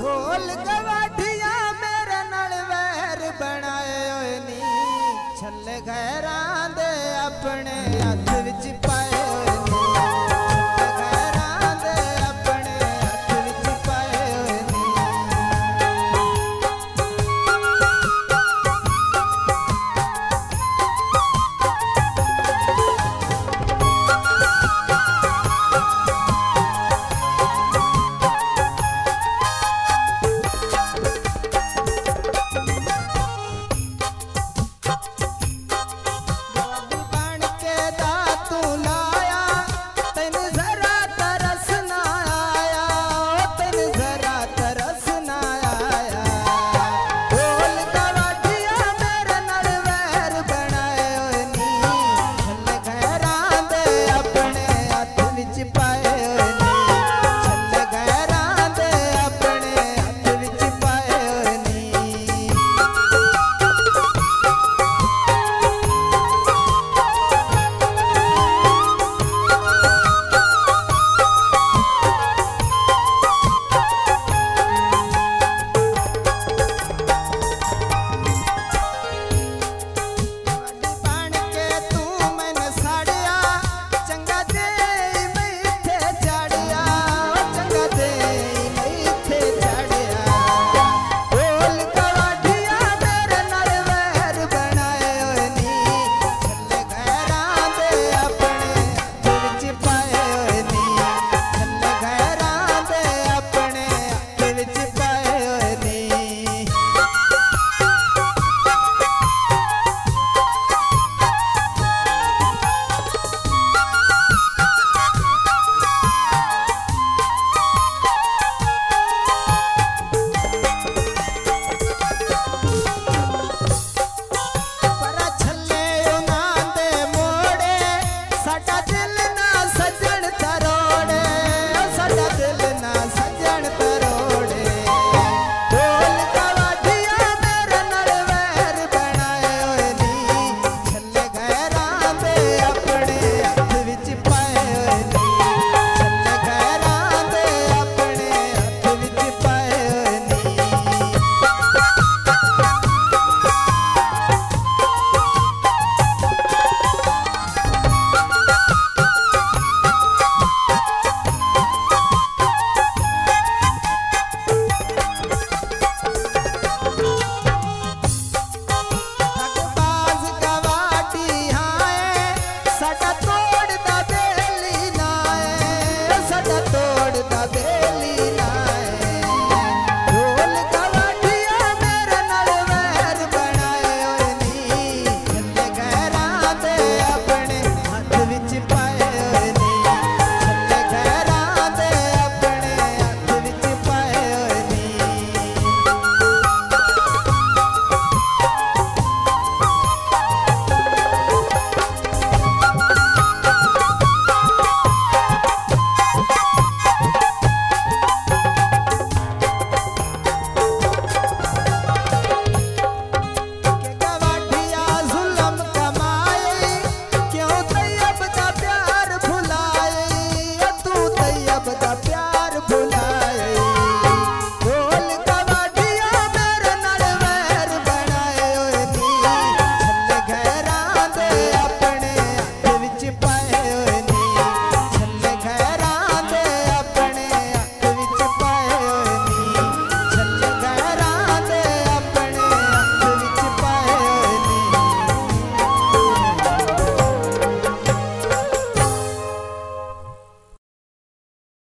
ढोल गवाठिया